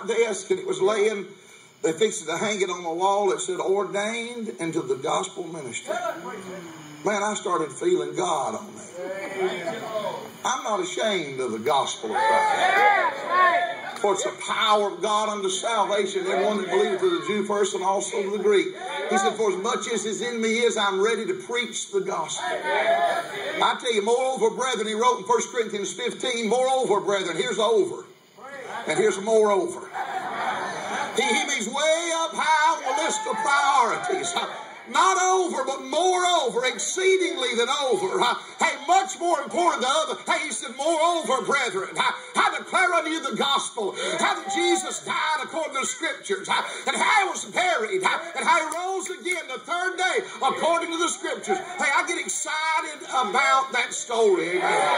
desk and it was laying. They fixed it to hang it on the wall. It said ordained into the gospel ministry. Man, I started feeling God on that. I'm not ashamed of the gospel of Christ. For it's the power of God unto salvation, everyone that believeth to the Jew first and also to the Greek. He said, For as much as is in me is, I'm ready to preach the gospel. I tell you, moreover, brethren, he wrote in 1 Corinthians 15, moreover, brethren, here's over. And here's moreover. He, means way up high on the list of priorities. Not over, but moreover, exceedingly than over. Hey, much more important than other. Hey, he said, moreover, brethren, I declare unto you the gospel. How that Jesus died according to the scriptures. And how he was buried. And how he rose again the third day according to the scriptures. Hey, I get excited about that story. Amen.